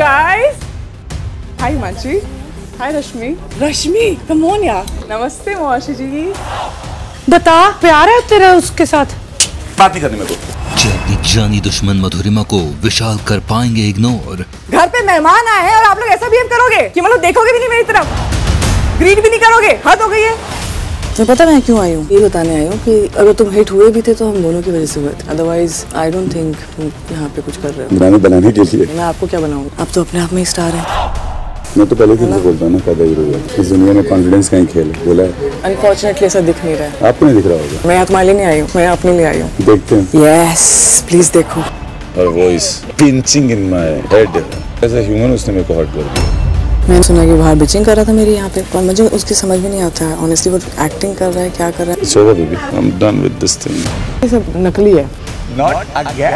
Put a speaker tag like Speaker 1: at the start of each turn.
Speaker 1: Guys, hi Manchi. Hi Rashmi.
Speaker 2: Rashmi come on यार
Speaker 1: नमस्ते मौशी जी
Speaker 2: बता प्यार है तेरा उसके साथ
Speaker 3: बात नहीं करनी मेरे को
Speaker 4: क्या जानी दुश्मन मधुरिमा को विशाल कर पाएँगे इग्नोर
Speaker 1: घर पे मेहमान आए हैं और आप लोग ऐसा बिहेव करोगे कि मतलब देखोगे भी नहीं मेरी तरफ़। ग्रीट भी नहीं करोगे। हद हो गई है।
Speaker 5: मैं पता मैं क्यों आई हूँ? ये बताने आई हूँ कि अगर तुम हिट हुए भी थे तो हम दोनों की वजह से हुए थे। अदरवाइज़ आई डोंट थिंक तुम यहाँ पे कुछ कर रहे हो।
Speaker 3: ड्रामे बनाने के लिए।
Speaker 5: मैं आपको क्या बनाऊँ? आप तो अपने आप में ही स्टार हैं।
Speaker 3: मैं तो पहले दिन से बोलता हूँ ना पैदा हीरो है। इस दुनिया में कॉन्फिडेंस का ही खेल है? बोला है।
Speaker 5: अनफॉर्चुनेटली ऐसा दिख नहीं रहा है।
Speaker 3: आपको नहीं दिख रहा होगा?
Speaker 5: मैं तुम्हारे लिए नहीं आई हूँ। मैं अपने लिए आई हूँ।
Speaker 3: देखते हैं।
Speaker 5: यस प्लीज़ देखो।
Speaker 3: और voice pinching in my head as a human उसने मेरे को हर्ट कर दिया।
Speaker 5: मैंने सुना कि बाहर बिचिंग कर रहा था मेरी यहाँ पे। और मुझे उसकी समझ में नहीं आता। है ऑनेस्टली वो एक्टिंग कर रहा है क्या कर रहा
Speaker 3: it's over baby I am done with this thing
Speaker 5: है ये सब नकली है।
Speaker 3: Not again